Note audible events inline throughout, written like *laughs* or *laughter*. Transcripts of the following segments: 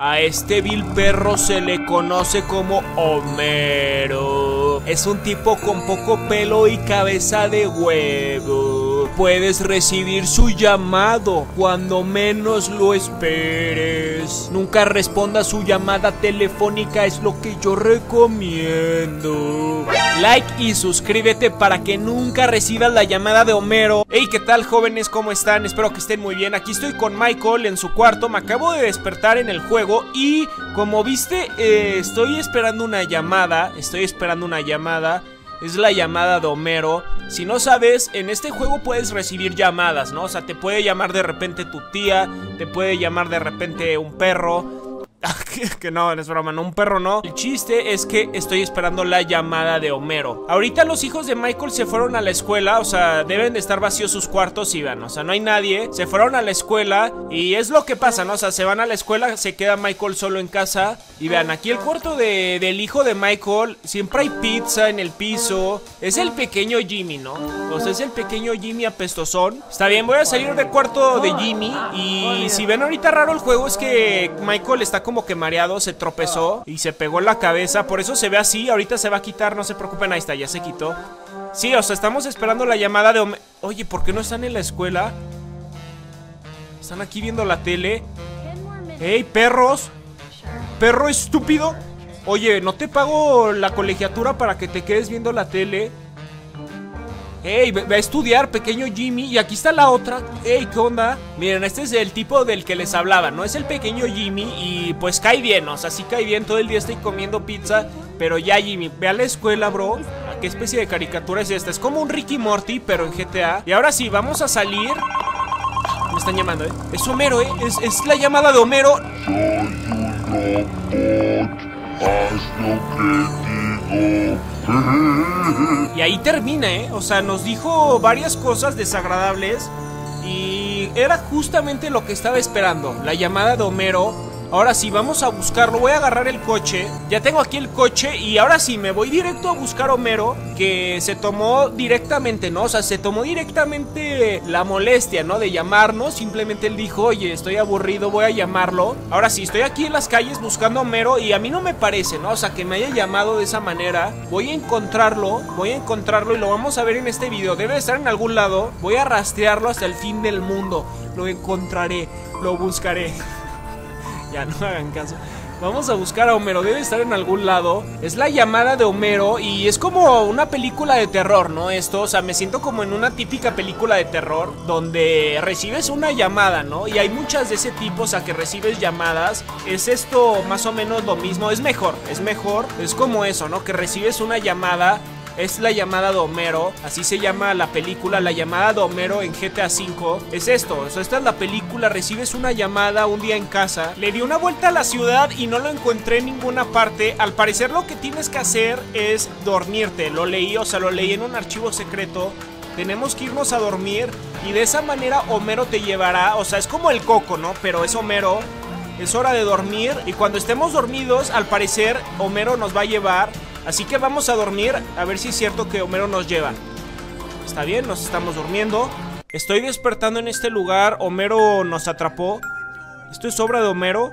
A este vil perro se le conoce como Homero. Es un tipo con poco pelo y cabeza de huevo. Puedes recibir su llamado cuando menos lo esperes. Nunca responda su llamada telefónica, es lo que yo recomiendo. Like y suscríbete para que nunca recibas la llamada de Homero. Hey, ¿qué tal jóvenes? ¿Cómo están? Espero que estén muy bien. Aquí estoy con Michael en su cuarto. Me acabo de despertar en el juego y como viste, eh, estoy esperando una llamada. Estoy esperando una llamada. Es la llamada de Homero. Si no sabes, en este juego puedes recibir llamadas, ¿no? O sea, te puede llamar de repente tu tía, te puede llamar de repente un perro. *laughs* que no, es broma, no, un perro no. El chiste es que estoy esperando la llamada de Homero. Ahorita los hijos de Michael se fueron a la escuela, o sea, deben de estar vacíos sus cuartos y van, o sea, no hay nadie. Se fueron a la escuela y es lo que pasa, ¿no? O sea, se van a la escuela, se queda Michael solo en casa. Y vean, aquí el cuarto de, del hijo de Michael, siempre hay pizza en el piso. Es el pequeño Jimmy, ¿no? O sea, es el pequeño Jimmy apestosón. Está bien, voy a salir del cuarto de Jimmy. Y si ven ahorita raro el juego, es que Michael está como que mareado, se tropezó y se pegó la cabeza. Por eso se ve así. Ahorita se va a quitar, no se preocupen. Ahí está, ya se quitó. Sí, o sea, estamos esperando la llamada de. Oye, ¿por qué no están en la escuela? Están aquí viendo la tele. ¡Ey, perros! ¡Perro estúpido! Oye, ¿no te pago la colegiatura para que te quedes viendo la tele? ¡Ey! Va a estudiar, pequeño Jimmy. Y aquí está la otra. ¡Ey! ¿Qué onda? Miren, este es el tipo del que les hablaba, ¿no? Es el pequeño Jimmy y pues cae bien, o sea, sí cae bien. Todo el día estoy comiendo pizza. Pero ya, Jimmy, ve a la escuela, bro. ¿Qué especie de caricatura es esta? Es como un Ricky Morty, pero en GTA. Y ahora sí, vamos a salir. Me están llamando, ¿eh? Es Homero, ¿eh? Es, la llamada de Homero. Digo. Y ahí termina, ¿eh? O sea, nos dijo varias cosas desagradables y era justamente lo que estaba esperando, la llamada de Homero. Ahora sí, vamos a buscarlo, voy a agarrar el coche, ya tengo aquí el coche y ahora sí, me voy directo a buscar a Homero, que se tomó directamente, ¿no? O sea, se tomó directamente la molestia, ¿no? De llamarnos, simplemente él dijo, oye, estoy aburrido, voy a llamarlo. Ahora sí, estoy aquí en las calles buscando a Homero y a mí no me parece, ¿no? O sea, que me haya llamado de esa manera. Voy a encontrarlo, voy a encontrarlo y lo vamos a ver en este video. Debe estar en algún lado, voy a rastrearlo hasta el fin del mundo. Lo encontraré, lo buscaré. Ya no *laughs* hagan caso. Vamos a buscar a Homero, debe estar en algún lado. Es la llamada de Homero y es como una película de terror, ¿no? Esto, o sea, me siento como en una típica película de terror donde recibes una llamada, ¿no? Y hay muchas de ese tipo, o sea, que recibes llamadas. Es esto más o menos lo mismo, es mejor, es mejor. Es como eso, ¿no? Que recibes una llamada es la llamada de Homero, así se llama la película, la llamada de Homero en GTA V. Es esto, o sea, esta es la película, recibes una llamada un día en casa, le di una vuelta a la ciudad y no lo encontré en ninguna parte. Al parecer lo que tienes que hacer es dormirte, lo leí, o sea, lo leí en un archivo secreto. Tenemos que irnos a dormir y de esa manera Homero te llevará, o sea, es como el coco, ¿no? Pero es Homero. Es hora de dormir y cuando estemos dormidos, al parecer Homero nos va a llevar Así que vamos a dormir a ver si es cierto que Homero nos lleva. Está bien, nos estamos durmiendo. Estoy despertando en este lugar. Homero nos atrapó. ¿Esto es obra de Homero?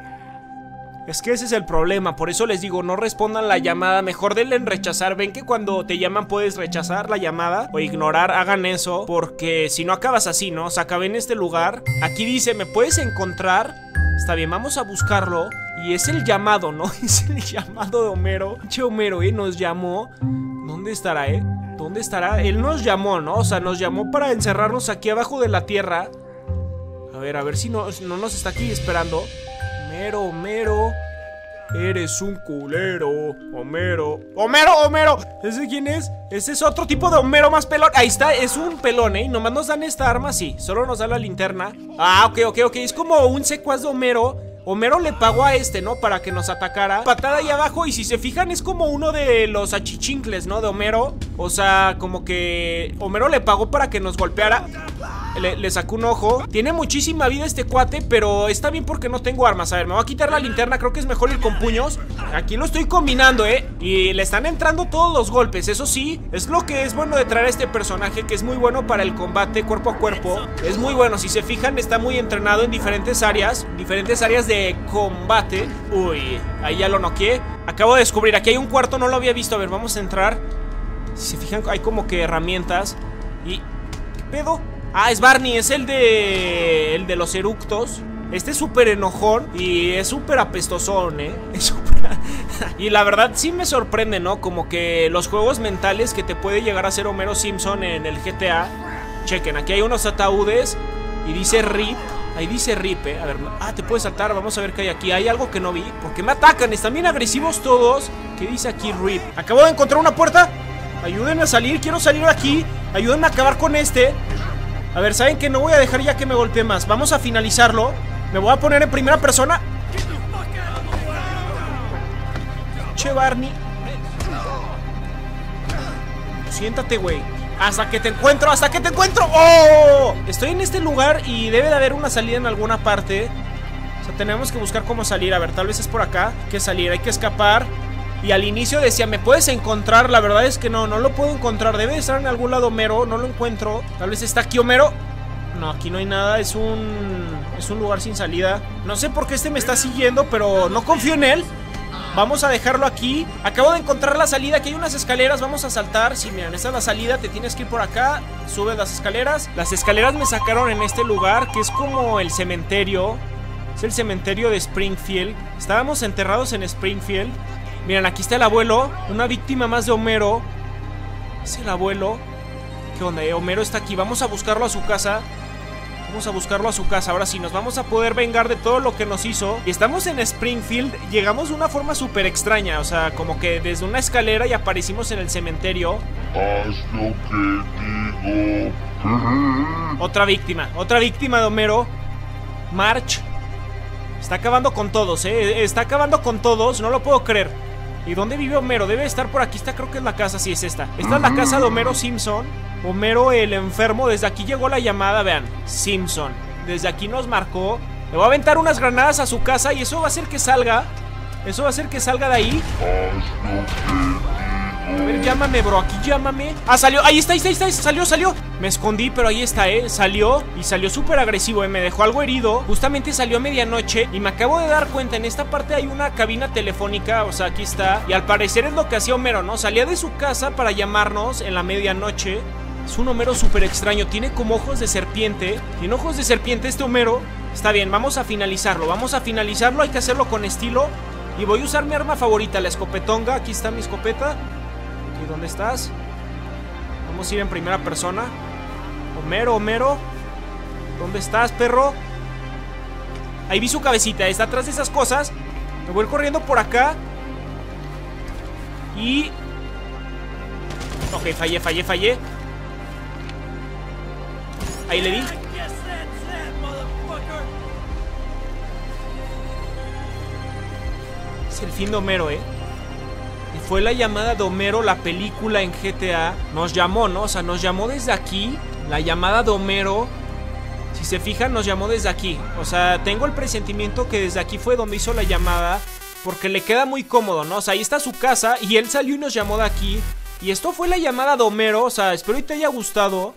Es que ese es el problema, por eso les digo, no respondan la llamada, mejor denle en rechazar. Ven que cuando te llaman puedes rechazar la llamada o ignorar, hagan eso, porque si no acabas así, ¿no? O sea, acabé en este lugar. Aquí dice, ¿me puedes encontrar? Está bien, vamos a buscarlo. Y es el llamado, ¿no? *laughs* Es el llamado de Homero. Che, Homero, ¿eh? Nos llamó. ¿Dónde estará, eh? ¿Dónde estará? Él nos llamó, ¿no? O sea, nos llamó para encerrarnos aquí abajo de la tierra. A ver, a ver si no, no nos está aquí esperando. Homero, Homero. Eres un culero, Homero. ¡Homero, Homero! ¿Ese quién es? Ese es otro tipo de Homero más pelón. Ahí está, es un pelón, ¿eh? Nomás nos dan esta arma, sí. Solo nos da la linterna. Ah, ok, ok, ok. Es como un secuaz de Homero Homero le pagó a este, ¿no? Para que nos atacara. Patada ahí abajo y si se fijan es como uno de los achichincles, ¿no? De Homero. O sea, como que Homero le pagó para que nos golpeara. le, sacó un ojo. Tiene muchísima vida este cuate, pero está bien porque no tengo armas. A ver, me voy a quitar la linterna. Creo que es mejor ir con puños. Aquí lo estoy combinando, ¿eh? Y le están entrando todos los golpes. Eso sí, es lo que es bueno de traer a este personaje, que es muy bueno para el combate cuerpo a cuerpo. Es muy bueno. Si se fijan, está muy entrenado en diferentes áreas. Diferentes áreas de combate. Uy, ahí ya lo noqué. Acabo de descubrir, aquí hay un cuarto, no lo había visto. A ver, vamos a entrar. Si se fijan, hay como que herramientas. Y... ¿Qué pedo? Ah, es Barney, es el de... El de los eructos. Este es súper enojón y es súper apestosón, ¿eh? *laughs* Es súper... y la verdad sí me sorprende, ¿no? Como que los juegos mentales que te puede llegar a hacer Homero Simpson en el GTA. Chequen, aquí hay unos ataúdes y dice RIP. Ahí dice RIP, ¿eh? A ver, ah, te puedes saltar, vamos a ver qué hay aquí. Hay algo que no vi. Porque me atacan, están bien agresivos todos. ¿Qué dice aquí RIP? Acabo de encontrar una puerta. Ayúdenme a salir, quiero salir de aquí. Ayúdenme a acabar con este. A ver, ¿saben que No voy a dejar ya que me golpee más. Vamos a finalizarlo. Me voy a poner en primera persona. Che, Barney. Siéntate, güey. Hasta que te encuentro, hasta que te encuentro. ¡Oh! Estoy en este lugar y debe de haber una salida en alguna parte. O sea, tenemos que buscar cómo salir. A ver, tal vez es por acá. Hay que salir, hay que escapar. Y al inicio decía, ¿me puedes encontrar? La verdad es que no, no lo puedo encontrar. Debe estar en algún lado Homero, no lo encuentro. Tal vez está aquí Homero. No, aquí no hay nada, es un... Es un lugar sin salida. No sé por qué este me está siguiendo, pero no confío en él. Vamos a dejarlo aquí. Acabo de encontrar la salida. Aquí hay unas escaleras. Vamos a saltar. Sí, miren, esta es la salida. Te tienes que ir por acá. Sube las escaleras. Las escaleras me sacaron en este lugar, que es como el cementerio. Es el cementerio de Springfield. Estábamos enterrados en Springfield. Miren, aquí está el abuelo. Una víctima más de Homero. Es el abuelo. ¿Qué onda? eh? Homero está aquí. Vamos a buscarlo a su casa. Vamos a buscarlo a su casa. Ahora sí, nos vamos a poder vengar de todo lo que nos hizo. Y estamos en Springfield. Llegamos de una forma súper extraña. O sea, como que desde una escalera y aparecimos en el cementerio. Haz lo que digo. Otra víctima. Otra víctima de Homero. March. Está acabando con todos, ¿eh? Está acabando con todos. No lo puedo creer. ¿Y dónde vive Homero? Debe estar por aquí. Esta creo que es la casa. Sí, es esta. Esta es la casa de Homero Simpson. Homero el enfermo. Desde aquí llegó la llamada. Vean. Simpson. Desde aquí nos marcó. Le voy a aventar unas granadas a su casa y eso va a hacer que salga. Eso va a hacer que salga de ahí. A ver, llámame, bro. Aquí llámame. Ah, salió. Ahí está, ahí está, ahí está. Salió, salió. Me escondí, pero ahí está, ¿eh? Salió y salió súper agresivo, ¿eh? Me dejó algo herido. Justamente salió a medianoche y me acabo de dar cuenta. En esta parte hay una cabina telefónica. O sea, aquí está. Y al parecer es lo que hacía Homero, ¿no? Salía de su casa para llamarnos en la medianoche. Es un Homero súper extraño. Tiene como ojos de serpiente. Tiene ojos de serpiente este Homero. Está bien, vamos a finalizarlo. Vamos a finalizarlo. Hay que hacerlo con estilo. Y voy a usar mi arma favorita, la escopetonga. Aquí está mi escopeta. ¿Y dónde estás? Vamos a ir en primera persona. Homero, Homero. ¿Dónde estás, perro? Ahí vi su cabecita. Está atrás de esas cosas. Me voy corriendo por acá. Y... Ok, fallé, fallé, fallé. Ahí le di. Es el fin de Homero, ¿eh? Fue la llamada de Homero, la película en GTA. Nos llamó, ¿no? O sea, nos llamó desde aquí. La llamada de Homero. Si se fijan, nos llamó desde aquí. O sea, tengo el presentimiento que desde aquí fue donde hizo la llamada. Porque le queda muy cómodo, ¿no? O sea, ahí está su casa y él salió y nos llamó de aquí. Y esto fue la llamada de Homero. O sea, espero que te haya gustado.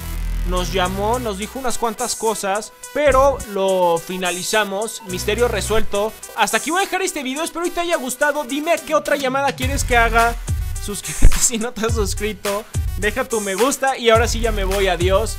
Nos llamó, nos dijo unas cuantas cosas, pero lo finalizamos, misterio resuelto. Hasta aquí voy a dejar este video, espero que te haya gustado. Dime qué otra llamada quieres que haga. Suscríbete *laughs* si no te has suscrito. Deja tu me gusta y ahora sí ya me voy, adiós.